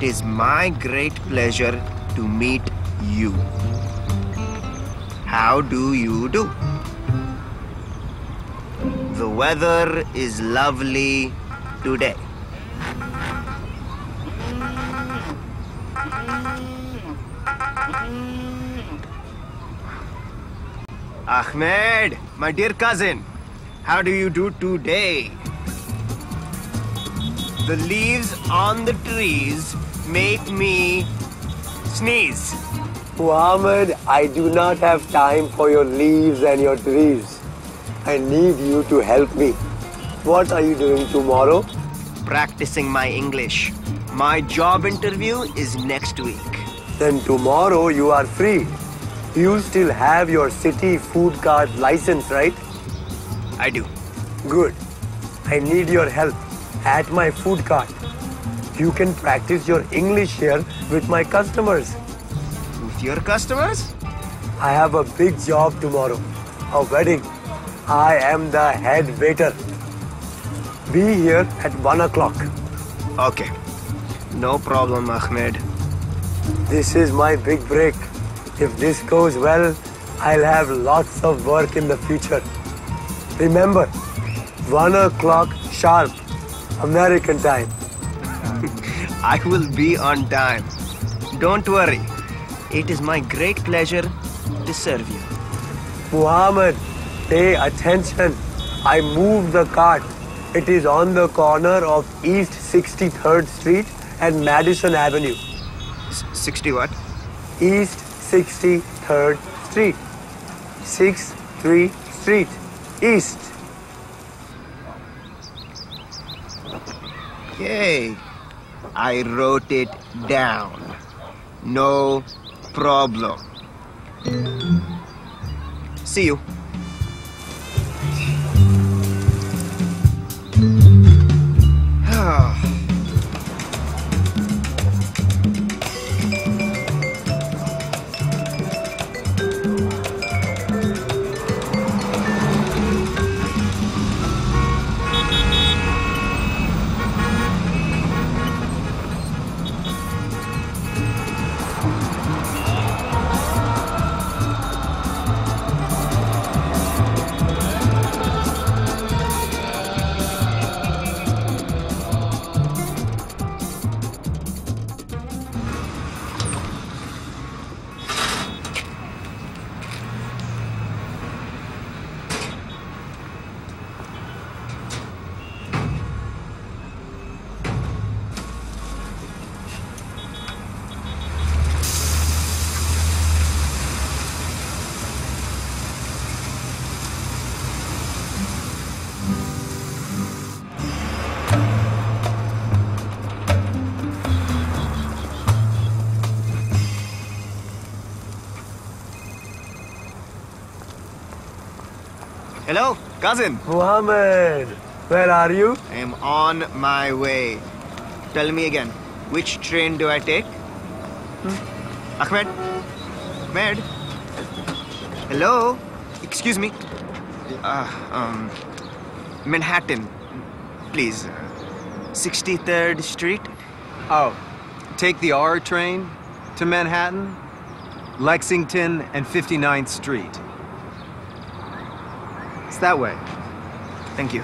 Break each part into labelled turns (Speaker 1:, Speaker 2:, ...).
Speaker 1: It is my great pleasure to meet you. How do you do? The weather is lovely today. Ahmed, my dear cousin, how do you do today? The leaves on the trees make me sneeze.
Speaker 2: Mohammed, I do not have time for your leaves and your trees. I need you to help me. What are you doing tomorrow?
Speaker 1: Practicing my English. My job interview is next week.
Speaker 2: Then tomorrow you are free. You still have your city food card license, right?
Speaker 1: I do.
Speaker 2: Good. I need your help at my food cart. You can practice your English here with my customers.
Speaker 1: With your customers?
Speaker 2: I have a big job tomorrow. A wedding. I am the head waiter. Be here at 1 o'clock.
Speaker 1: Okay. No problem, Ahmed.
Speaker 2: This is my big break. If this goes well, I'll have lots of work in the future. Remember, 1 o'clock sharp, American time.
Speaker 1: I will be on time. Don't worry. It is my great pleasure to serve you.
Speaker 2: Mohammed, pay attention. I moved the cart. It is on the corner of East 63rd Street and Madison Avenue.
Speaker 1: S- 60 what?
Speaker 2: East 63rd Street. 63 Street. East.
Speaker 1: Okay. I wrote it down. No problem. See you. Hello, cousin.
Speaker 2: Mohammed, where are you?
Speaker 1: I am on my way. Tell me again, which train do I take? Hmm? Ahmed? Ahmed? Hello? Excuse me? Uh, um, Manhattan, please. 63rd Street?
Speaker 3: Oh, take the R train to Manhattan, Lexington, and 59th Street. That way.
Speaker 1: Thank you.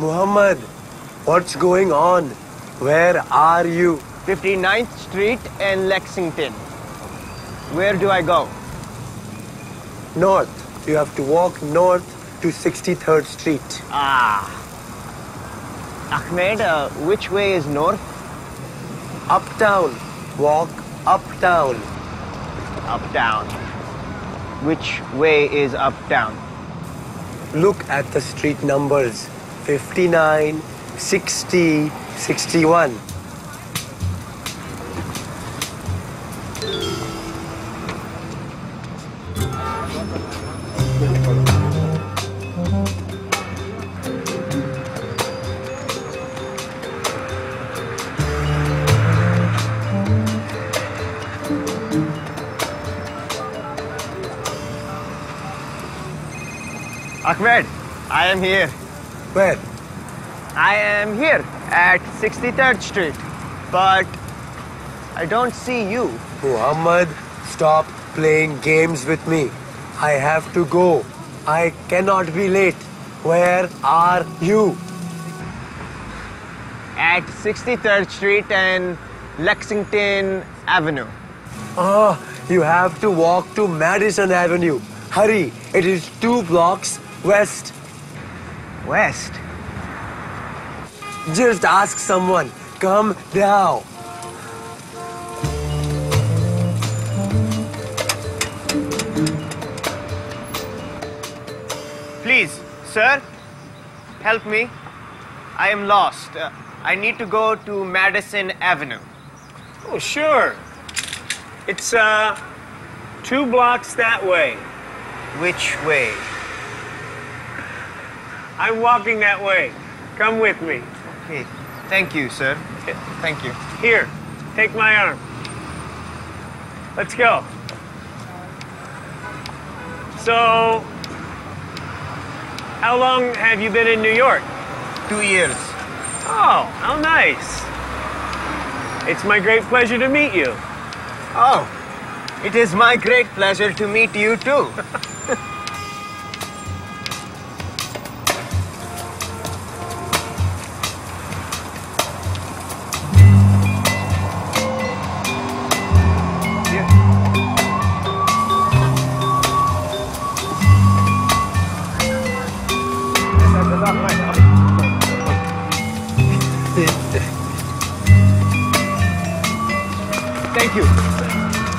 Speaker 2: Mohammed, what's going on? Where are you?
Speaker 1: 59th Street and Lexington. Where do I go?
Speaker 2: North. You have to walk north to 63rd Street.
Speaker 1: Ah. Ahmed, uh, which way is north?
Speaker 2: Uptown. Walk uptown.
Speaker 1: Uptown. Which way is uptown?
Speaker 2: look at the street numbers 59, 60, 61.
Speaker 1: Ahmed, I am here.
Speaker 2: Where?
Speaker 1: I am here at 63rd Street, but I don't see you.
Speaker 2: Mohammed, stop playing games with me. I have to go. I cannot be late. Where are you?
Speaker 1: At 63rd Street and Lexington Avenue.
Speaker 2: Ah, you have to walk to Madison Avenue. Hurry, it is two blocks west.
Speaker 1: West.
Speaker 2: Just ask someone. Come now.
Speaker 1: Please, sir, help me. I am lost. Uh, I need to go to Madison Avenue.
Speaker 4: Oh, sure. It's, uh, two blocks that way.
Speaker 1: Which way?
Speaker 4: I'm walking that way. Come with me.
Speaker 1: Okay. Thank you, sir. Thank you.
Speaker 4: Here, take my arm. Let's go. So, how long have you been in New York?
Speaker 1: Two years.
Speaker 4: Oh, how nice. It's my great pleasure to meet you.
Speaker 1: Oh, it is my great pleasure to meet you too. Thank you.